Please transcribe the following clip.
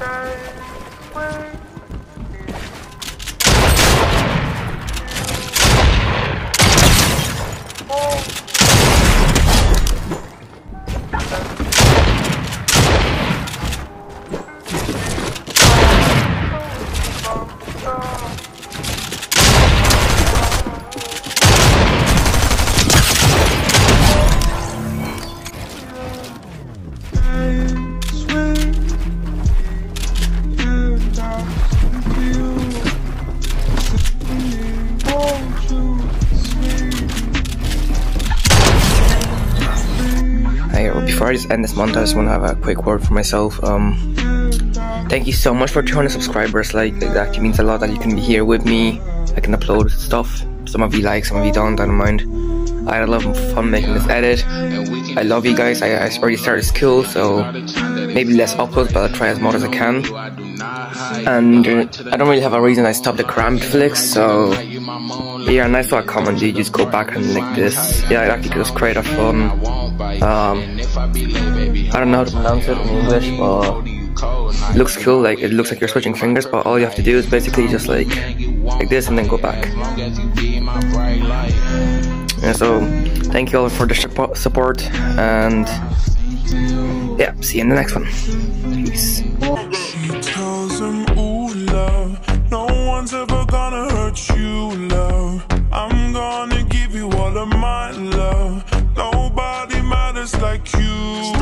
在为。Before I just end this montage, I just want to have a quick word for myself. Um, thank you so much for 200 subscribers. Like, it actually means a lot that you can be here with me. I can upload stuff. Some of you like, some of you don't. I don't mind. I had a lot of fun making this edit. I love you guys. I, I already started school, so maybe less uploads, but I'll try as much as I can. And uh, I don't really have a reason I stopped the cramped flicks, so yeah, nice to comment. You just go back and like this. Yeah, it actually just create a fun um, I don't know how to pronounce it in English, but looks cool, like it looks like you're switching fingers, but all you have to do is basically just like, like this and then go back. Yeah, so thank you all for the support and yeah, see you in the next one. Peace. you, love. I'm gonna give you all of my love like you.